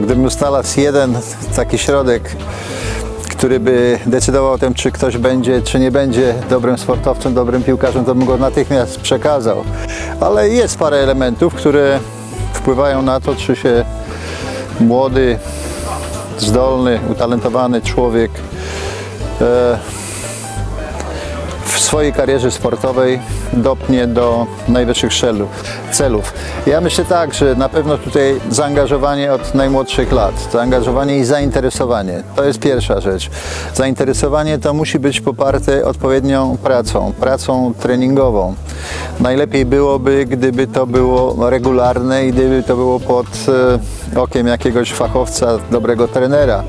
Gdybym znalazł jeden taki środek, który by decydował o tym, czy ktoś będzie, czy nie będzie dobrym sportowcem, dobrym piłkarzem, to bym go natychmiast przekazał. Ale jest parę elementów, które wpływają na to, czy się młody, zdolny, utalentowany człowiek e, w swojej karierze sportowej dopnie do najwyższych celów. Ja myślę tak, że na pewno tutaj zaangażowanie od najmłodszych lat, zaangażowanie i zainteresowanie, to jest pierwsza rzecz. Zainteresowanie to musi być poparte odpowiednią pracą, pracą treningową. Najlepiej byłoby, gdyby to było regularne i gdyby to było pod e, okiem jakiegoś fachowca, dobrego trenera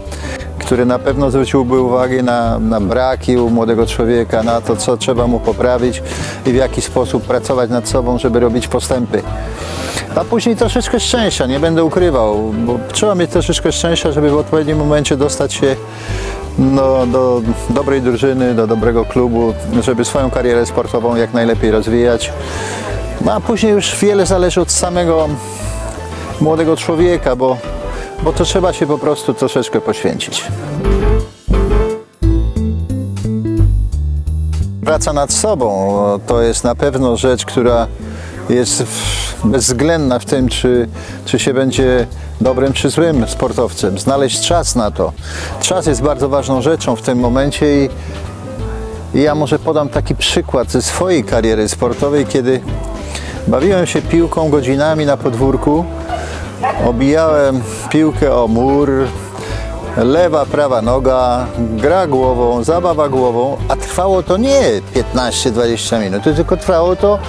który na pewno zwróciłby uwagę na, na braki u młodego człowieka, na to, co trzeba mu poprawić i w jaki sposób pracować nad sobą, żeby robić postępy. A później troszeczkę szczęścia, nie będę ukrywał, bo trzeba mieć troszeczkę szczęścia, żeby w odpowiednim momencie dostać się no, do dobrej drużyny, do dobrego klubu, żeby swoją karierę sportową jak najlepiej rozwijać. No a później już wiele zależy od samego młodego człowieka, bo bo to trzeba się po prostu troszeczkę poświęcić. Praca nad sobą to jest na pewno rzecz, która jest bezwzględna w tym, czy, czy się będzie dobrym czy złym sportowcem. Znaleźć czas na to. Czas jest bardzo ważną rzeczą w tym momencie i, i ja może podam taki przykład ze swojej kariery sportowej, kiedy bawiłem się piłką godzinami na podwórku Obijałem piłkę o mur, lewa, prawa noga, gra głową, zabawa głową, a trwało to nie 15-20 minut, tylko trwało to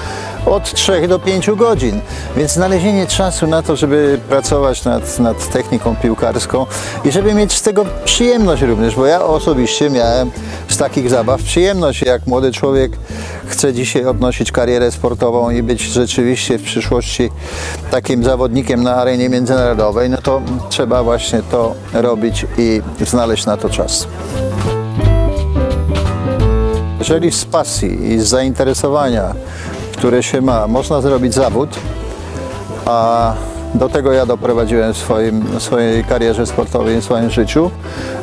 od 3 do 5 godzin. Więc znalezienie czasu na to, żeby pracować nad, nad techniką piłkarską i żeby mieć z tego przyjemność również, bo ja osobiście miałem z takich zabaw przyjemność. Jak młody człowiek chce dzisiaj odnosić karierę sportową i być rzeczywiście w przyszłości takim zawodnikiem na arenie międzynarodowej, no to trzeba właśnie to robić i znaleźć na to czas. Jeżeli z pasji i z zainteresowania które się ma. Można zrobić zawód, a do tego ja doprowadziłem w swoim, swojej karierze sportowej, w swoim życiu.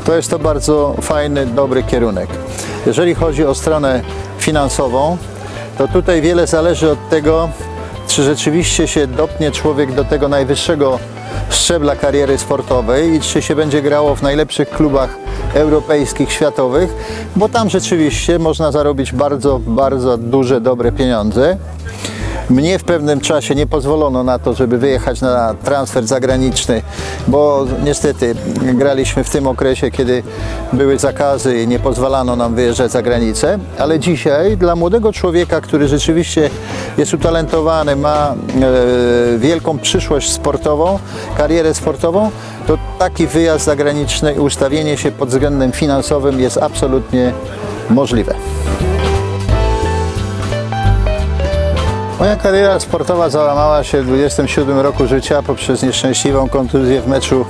To jest to bardzo fajny, dobry kierunek. Jeżeli chodzi o stronę finansową, to tutaj wiele zależy od tego, czy rzeczywiście się dopnie człowiek do tego najwyższego szczebla kariery sportowej i czy się będzie grało w najlepszych klubach europejskich, światowych, bo tam rzeczywiście można zarobić bardzo, bardzo duże, dobre pieniądze. Mnie w pewnym czasie nie pozwolono na to, żeby wyjechać na transfer zagraniczny, bo niestety graliśmy w tym okresie, kiedy były zakazy i nie pozwalano nam wyjeżdżać za granicę, ale dzisiaj dla młodego człowieka, który rzeczywiście jest utalentowany, ma e, wielką przyszłość sportową, karierę sportową, to taki wyjazd zagraniczny ustawienie się pod względem finansowym jest absolutnie możliwe. Moja kariera sportowa załamała się w 27 roku życia poprzez nieszczęśliwą kontuzję w meczu,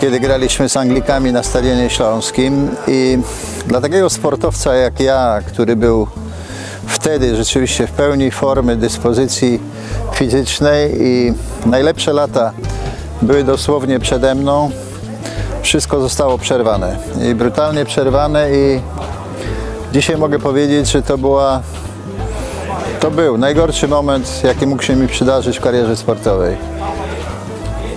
kiedy graliśmy z Anglikami na Stadionie Śląskim. I dla takiego sportowca jak ja, który był wtedy rzeczywiście w pełni formy, dyspozycji fizycznej i najlepsze lata były dosłownie przede mną, wszystko zostało przerwane. I brutalnie przerwane i dzisiaj mogę powiedzieć, że to była to był najgorszy moment, jaki mógł się mi przydarzyć w karierze sportowej.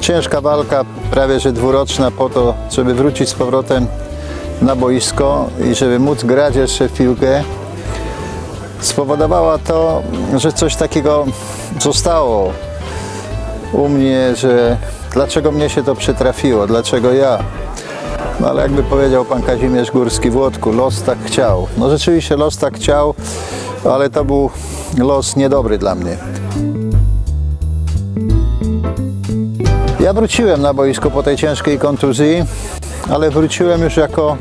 Ciężka walka, prawie że dwuroczna po to, żeby wrócić z powrotem na boisko i żeby móc grać jeszcze w piłkę, spowodowała to, że coś takiego zostało u mnie, że dlaczego mnie się to przytrafiło, dlaczego ja. No ale jakby powiedział pan Kazimierz Górski w Łotku, los tak chciał. No rzeczywiście los tak chciał, ale to był los niedobry dla mnie. Ja wróciłem na boisko po tej ciężkiej kontuzji, ale wróciłem już jako,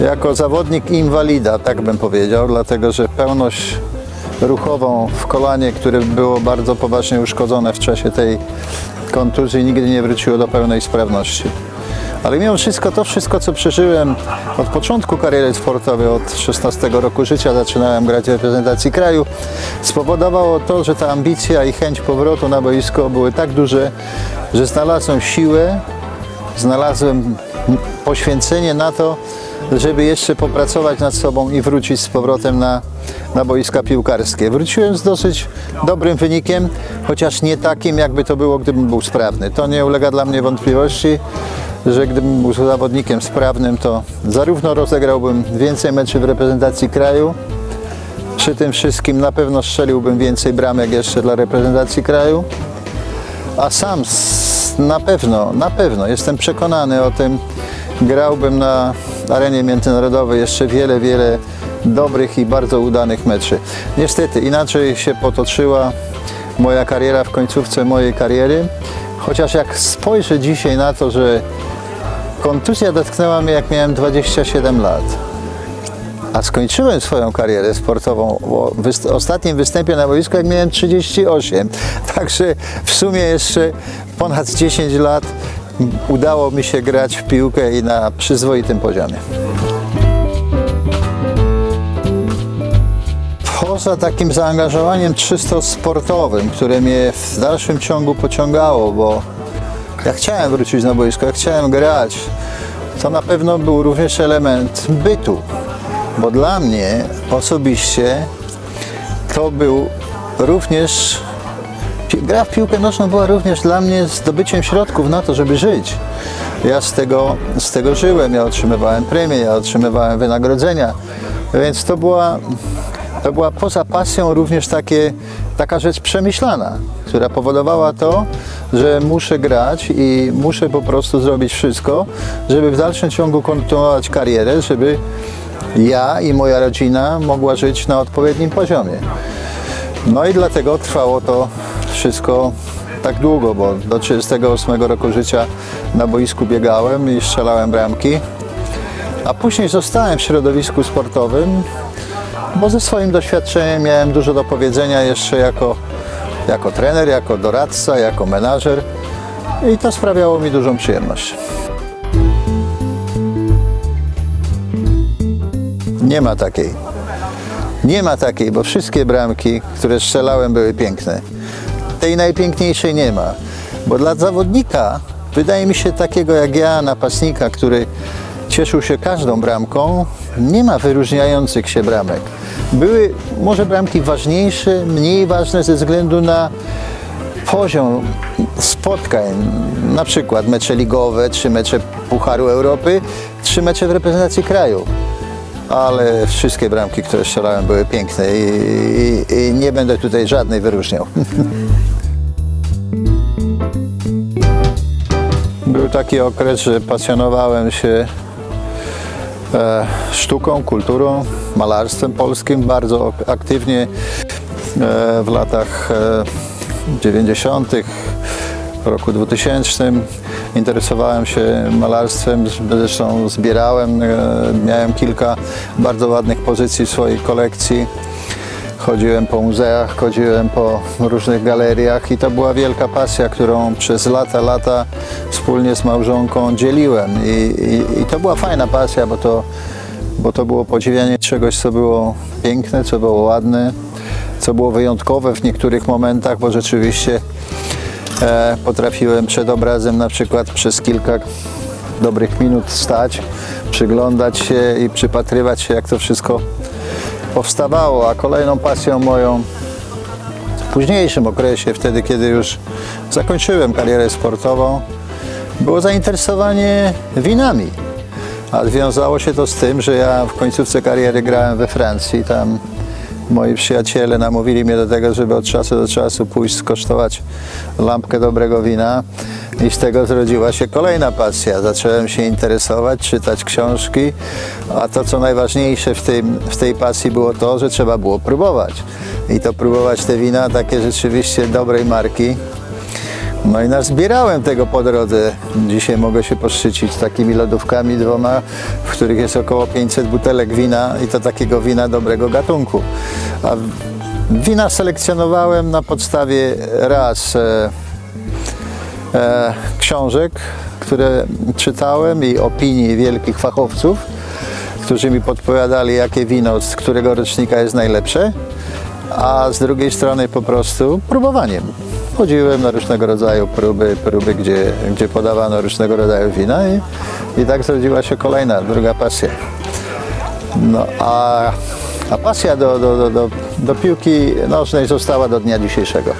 jako zawodnik inwalida, tak bym powiedział, dlatego że pełność ruchową w kolanie, które było bardzo poważnie uszkodzone w czasie tej kontuzji, nigdy nie wróciło do pełnej sprawności. Ale mimo wszystko to wszystko, co przeżyłem od początku kariery sportowej, od 16 roku życia zaczynałem grać w reprezentacji kraju, spowodowało to, że ta ambicja i chęć powrotu na boisko były tak duże, że znalazłem siłę, znalazłem poświęcenie na to, żeby jeszcze popracować nad sobą i wrócić z powrotem na, na boiska piłkarskie. Wróciłem z dosyć dobrym wynikiem, chociaż nie takim, jakby to było, gdybym był sprawny. To nie ulega dla mnie wątpliwości, że gdybym był zawodnikiem sprawnym, to zarówno rozegrałbym więcej meczy w reprezentacji kraju, przy tym wszystkim na pewno strzeliłbym więcej bramek jeszcze dla reprezentacji kraju, a sam na pewno, na pewno jestem przekonany o tym, grałbym na arenie międzynarodowej jeszcze wiele, wiele dobrych i bardzo udanych meczy. Niestety inaczej się potoczyła moja kariera w końcówce mojej kariery, chociaż jak spojrzę dzisiaj na to, że kontuzja dotknęła mnie jak miałem 27 lat, a skończyłem swoją karierę sportową w ostatnim występie na boisku, jak miałem 38. Także w sumie jeszcze ponad 10 lat udało mi się grać w piłkę i na przyzwoitym poziomie. Poza takim zaangażowaniem czysto sportowym, które mnie w dalszym ciągu pociągało, bo ja chciałem wrócić na boisko, ja chciałem grać, to na pewno był również element bytu, bo dla mnie osobiście to był również gra w piłkę nożną była również dla mnie zdobyciem środków na to, żeby żyć. Ja z tego, z tego żyłem, ja otrzymywałem premie, ja otrzymywałem wynagrodzenia, więc to była, to była poza pasją również takie, taka rzecz przemyślana, która powodowała to, że muszę grać i muszę po prostu zrobić wszystko, żeby w dalszym ciągu kontynuować karierę, żeby ja i moja rodzina mogła żyć na odpowiednim poziomie. No i dlatego trwało to wszystko tak długo, bo do 38 roku życia na boisku biegałem i strzelałem bramki. A później zostałem w środowisku sportowym, bo ze swoim doświadczeniem miałem dużo do powiedzenia jeszcze jako, jako trener, jako doradca, jako menadżer i to sprawiało mi dużą przyjemność. Nie ma takiej. Nie ma takiej, bo wszystkie bramki, które strzelałem, były piękne tej najpiękniejszej nie ma. Bo dla zawodnika, wydaje mi się takiego jak ja, napastnika, który cieszył się każdą bramką, nie ma wyróżniających się bramek. Były może bramki ważniejsze, mniej ważne ze względu na poziom spotkań, na przykład mecze ligowe, czy mecze Pucharu Europy, czy mecze w reprezentacji kraju. Ale wszystkie bramki, które strzelałem były piękne i, i, i nie będę tutaj żadnej wyróżniał. Był taki okres, że pasjonowałem się sztuką, kulturą, malarstwem polskim bardzo aktywnie e, w latach e, 90., w roku 2000 interesowałem się malarstwem, zresztą zbierałem, e, miałem kilka bardzo ładnych pozycji w swojej kolekcji. Chodziłem po muzeach, chodziłem po różnych galeriach i to była wielka pasja, którą przez lata, lata wspólnie z małżonką dzieliłem. I, i, i to była fajna pasja, bo to, bo to było podziwianie czegoś, co było piękne, co było ładne, co było wyjątkowe w niektórych momentach, bo rzeczywiście e, potrafiłem przed obrazem na przykład przez kilka dobrych minut stać, przyglądać się i przypatrywać się, jak to wszystko powstawało, a kolejną pasją moją w późniejszym okresie, wtedy kiedy już zakończyłem karierę sportową, było zainteresowanie winami. A związało się to z tym, że ja w końcówce kariery grałem we Francji. Tam moi przyjaciele namówili mnie do tego, żeby od czasu do czasu pójść skosztować lampkę dobrego wina i z tego zrodziła się kolejna pasja. Zacząłem się interesować, czytać książki, a to co najważniejsze w tej, w tej pasji było to, że trzeba było próbować. I to próbować te wina takie rzeczywiście dobrej marki. No i nazbierałem tego po drodze. Dzisiaj mogę się poszczycić takimi lodówkami dwoma, w których jest około 500 butelek wina i to takiego wina dobrego gatunku. A wina selekcjonowałem na podstawie raz e, książek, które czytałem i opinii wielkich fachowców, którzy mi podpowiadali, jakie wino z którego rocznika jest najlepsze, a z drugiej strony po prostu próbowaniem. Chodziłem na różnego rodzaju próby, próby, gdzie, gdzie podawano różnego rodzaju wina i, i tak zrodziła się kolejna, druga pasja. No a, a pasja do, do, do, do, do piłki nożnej została do dnia dzisiejszego.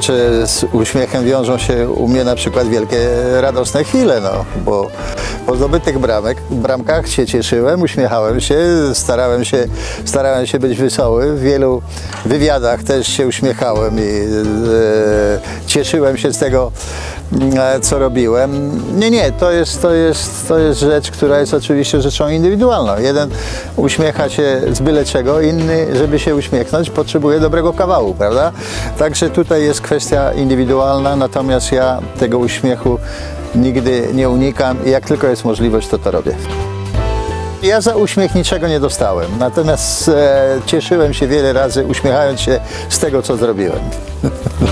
Że z uśmiechem wiążą się u mnie na przykład wielkie radosne chwile, no, bo po zdobytych bramek, bramkach się cieszyłem, uśmiechałem się, starałem się, starałem się być wesoły. W wielu wywiadach też się uśmiechałem i e, cieszyłem się z tego, e, co robiłem. Nie, nie, to jest, to, jest, to jest rzecz, która jest oczywiście rzeczą indywidualną. Jeden uśmiecha się z byle czego, inny, żeby się uśmiechnąć, potrzebuje dobrego kawału, prawda? Także tutaj jest kwestia indywidualna, natomiast ja tego uśmiechu nigdy nie unikam i jak tylko jest możliwość, to to robię. Ja za uśmiech niczego nie dostałem, natomiast e, cieszyłem się wiele razy uśmiechając się z tego, co zrobiłem.